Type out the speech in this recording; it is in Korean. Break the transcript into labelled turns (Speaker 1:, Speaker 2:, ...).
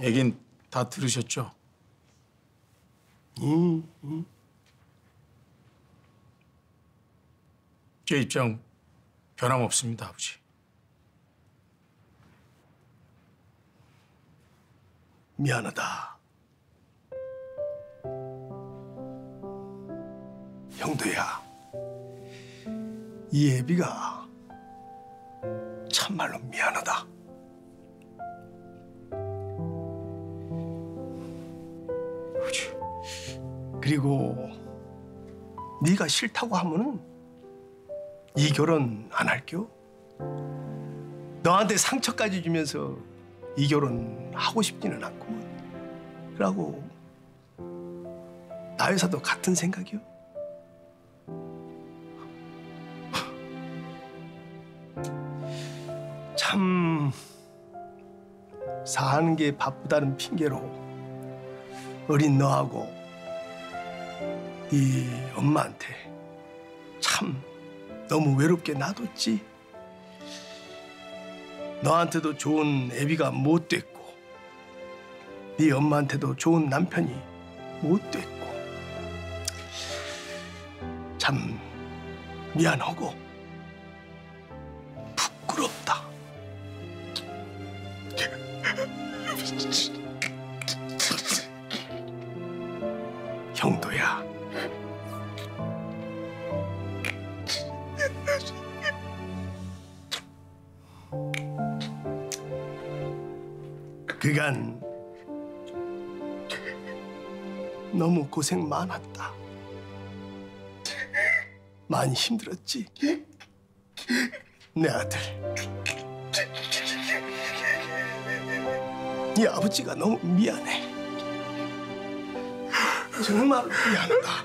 Speaker 1: 얘긴 다 들으셨죠? 제 입장 변함없습니다, 아버지.
Speaker 2: 미안하다. 형도야, 이 애비가 참말로 미안하다. 그리고 네가 싫다고 하면은 이 결혼 안 할게요. 너한테 상처까지 주면서 이 결혼 하고 싶지는 않고. 그러고 나 회사도 같은 생각이요. 참 사는 게 바쁘다는 핑계로 어린 너하고 네 엄마한테 참 너무 외롭게 놔뒀지. 너한테도 좋은 애비가 못 됐고, 네 엄마한테도 좋은 남편이 못 됐고, 참 미안하고 부끄럽다. 형도야. 그간 너무 고생 많았다. 많이 힘들었지. 내 아들. 네 아버지가 너무 미안해. 정말 미안하다.